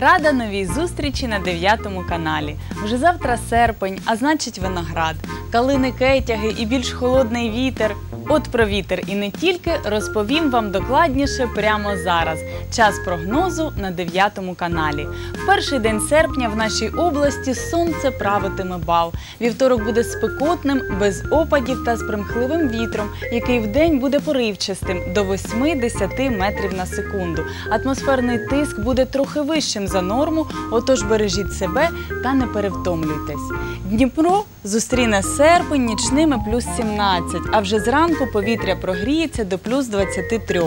Рада новій зустрічі на 9 каналі. Вже завтра серпень, а значить виноград, калини кетяги і більш холодний вітер. От про вітер і не тільки розповім вам докладніше прямо зараз. Час прогнозу на 9 каналі. В перший день серпня в нашій області сонце правитиме бал. Вівторок буде спекотним, без опадів та з примхливим вітром, який вдень буде поривчастим до 8-10 метрів на секунду. Атмосферний тиск буде трохи вищим за норму, отож бережіть себе та не перевтомлюйтесь. Дніпро зустріне серпень нічними плюс 17, а вже зранку повітря прогріється до плюс 23.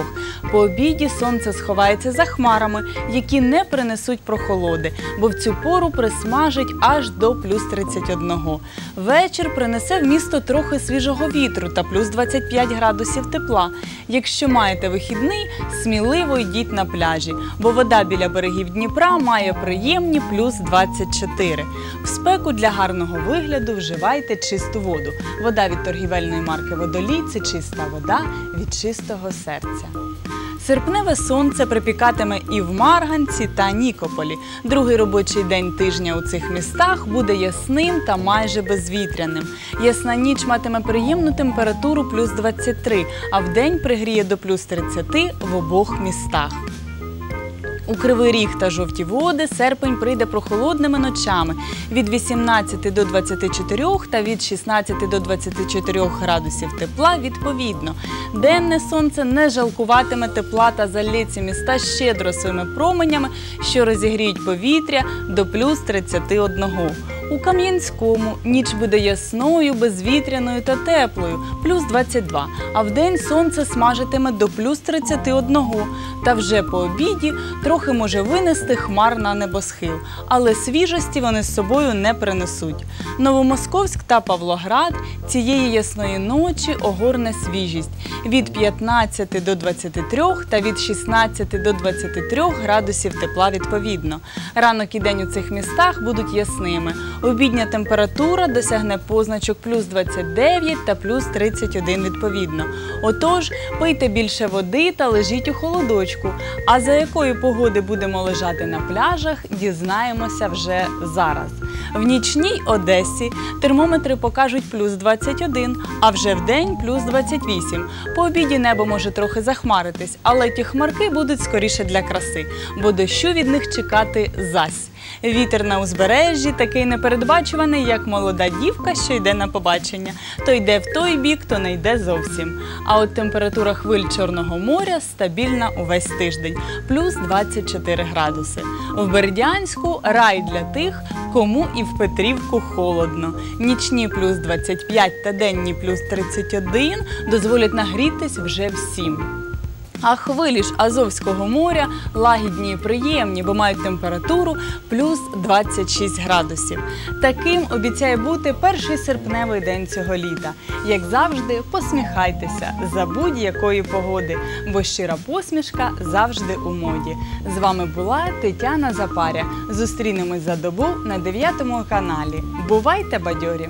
По обіді сонце сховається за хмарами, які не принесуть прохолоди, бо в цю пору присмажить аж до плюс 31. Вечір принесе в місто трохи свіжого вітру та плюс 25 градусів тепла. Якщо маєте вихідний, сміливо йдіть на пляжі, бо вода біля берегів Дніпра має приємні плюс 24. В спеку для гарного вигляду вживайте чисту воду. Вода від торгівельної марки Водолій це чиста вода від чистого серця. Серпневе сонце припікатиме і в Марганці та Нікополі. Другий робочий день тижня у цих містах буде ясним та майже безвітряним. Ясна ніч матиме приємну температуру плюс 23, а вдень пригріє до плюс 30 в обох містах. У Кривий Ріг та жовті води серпень прийде прохолодними ночами від 18 до 24 та від 16 до 24 градусів тепла відповідно. Денне сонце не жалкуватиме тепла та залє ці міста щедро своїми променями, що розігріють повітря до плюс 31. У Кам'янському ніч буде ясною, безвітряною та теплою, плюс 22, а вдень сонце смажитиме до плюс 31. Та вже по обіді трохи може винести хмар на небосхил, але свіжості вони з собою не принесуть. Новомосковськ та Павлоград цієї ясної ночі огорне свіжість від 15 до 23 та від 16 до 23 градусів тепла відповідно. Ранок і день у цих містах будуть ясними. Обідня температура досягне позначок плюс 29 та плюс 31 відповідно. Отож, пийте більше води та лежіть у холодочку. А за якої погоди будемо лежати на пляжах, дізнаємося вже зараз. В нічній Одесі термометри покажуть плюс 21, а вже в день плюс 28. По обіді небо може трохи захмаритись, але ті хмарки будуть скоріше для краси, бо дощу від них чекати зась. Вітер на узбережжі такий непередбачуваний, як молода дівка, що йде на побачення. То йде в той бік, то не йде зовсім. А от температура хвиль Чорного моря стабільна увесь тиждень, плюс 24 градуси. В Бердянську рай для тих, кому і в Петрівку холодно. Нічні плюс 25 та денні плюс 31 дозволять нагрітись вже всім. А хвилі ж Азовського моря лагідні і приємні, бо мають температуру плюс 26 градусів. Таким обіцяє бути перший серпневий день цього літа. Як завжди, посміхайтеся за будь-якої погоди, бо щира посмішка завжди у моді. З вами була Тетяна Запаря. Зустрінемось за добу на 9 каналі. Бувайте бадьорі!